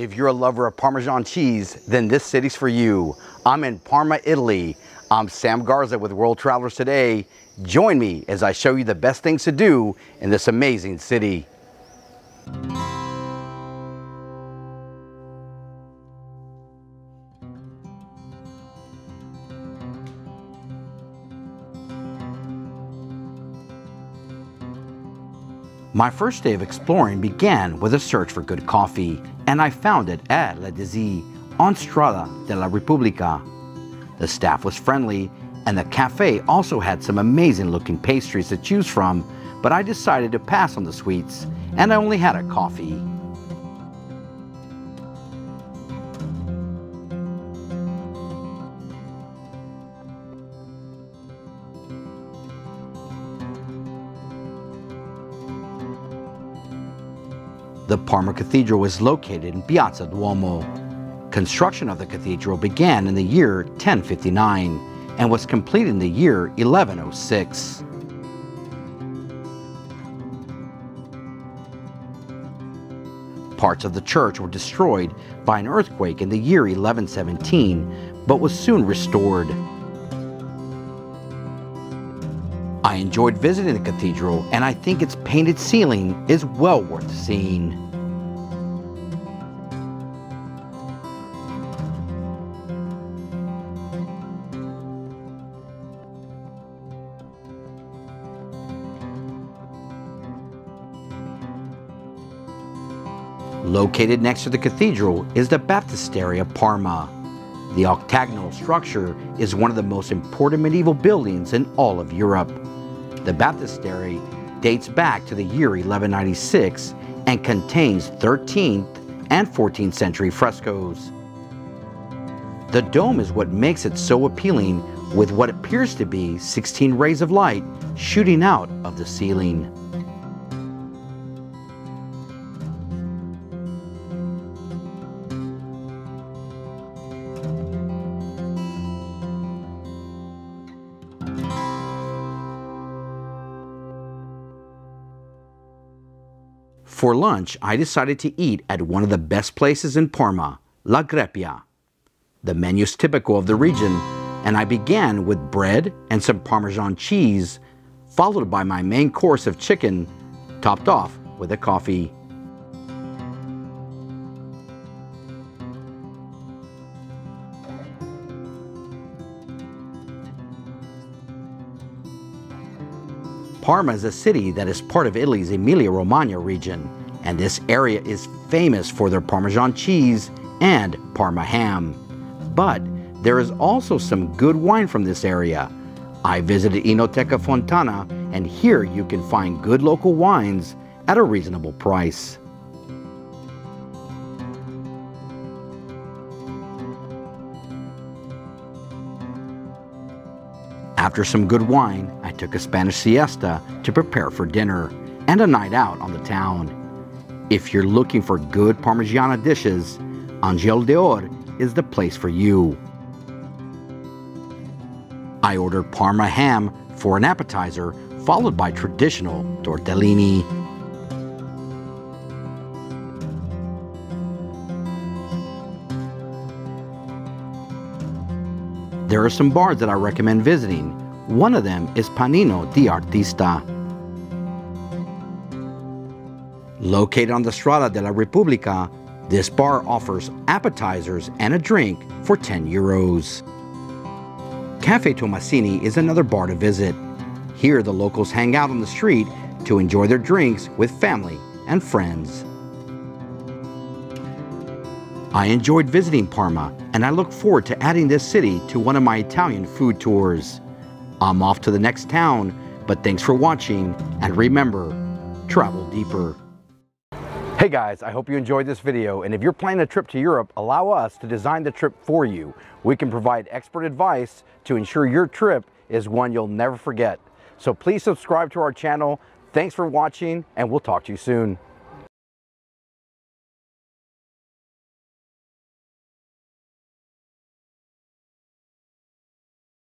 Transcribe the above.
If you're a lover of Parmesan cheese, then this city's for you. I'm in Parma, Italy. I'm Sam Garza with World Travelers Today. Join me as I show you the best things to do in this amazing city. My first day of exploring began with a search for good coffee, and I found it at Le Désir on Strada della Repubblica. The staff was friendly, and the cafe also had some amazing looking pastries to choose from, but I decided to pass on the sweets, and I only had a coffee. The Parma Cathedral is located in Piazza Duomo. Construction of the cathedral began in the year 1059 and was completed in the year 1106. Parts of the church were destroyed by an earthquake in the year 1117, but was soon restored. I enjoyed visiting the cathedral and I think its painted ceiling is well worth seeing. Located next to the cathedral is the Baptistery of Parma. The octagonal structure is one of the most important medieval buildings in all of Europe. The baptistery dates back to the year 1196 and contains 13th and 14th century frescoes. The dome is what makes it so appealing with what appears to be 16 rays of light shooting out of the ceiling. For lunch, I decided to eat at one of the best places in Parma, La Greppia. The menu is typical of the region, and I began with bread and some Parmesan cheese, followed by my main course of chicken, topped off with a coffee. Parma is a city that is part of Italy's Emilia-Romagna region, and this area is famous for their Parmesan cheese and Parma ham. But there is also some good wine from this area. I visited Enoteca Fontana, and here you can find good local wines at a reasonable price. After some good wine, I took a Spanish siesta to prepare for dinner and a night out on the town. If you're looking for good Parmigiana dishes, Angiol d'Or is the place for you. I ordered Parma ham for an appetizer, followed by traditional tortellini. There are some bars that I recommend visiting. One of them is Panino di Artista. Located on the Strada della Repubblica, this bar offers appetizers and a drink for 10 euros. Cafe Tomasini is another bar to visit. Here the locals hang out on the street to enjoy their drinks with family and friends. I enjoyed visiting Parma and I look forward to adding this city to one of my Italian food tours. I'm off to the next town, but thanks for watching and remember, travel deeper. Hey guys, I hope you enjoyed this video and if you're planning a trip to Europe, allow us to design the trip for you. We can provide expert advice to ensure your trip is one you'll never forget. So please subscribe to our channel. Thanks for watching and we'll talk to you soon.